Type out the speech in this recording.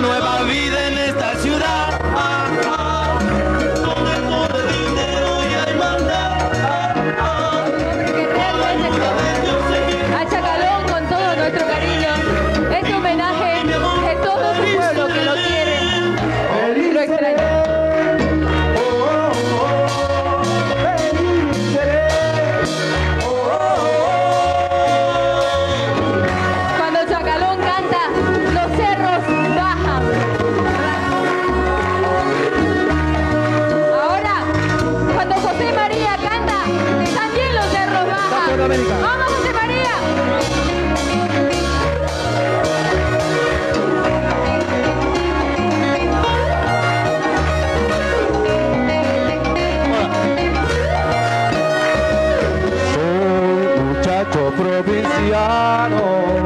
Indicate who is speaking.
Speaker 1: nueva
Speaker 2: provinciano.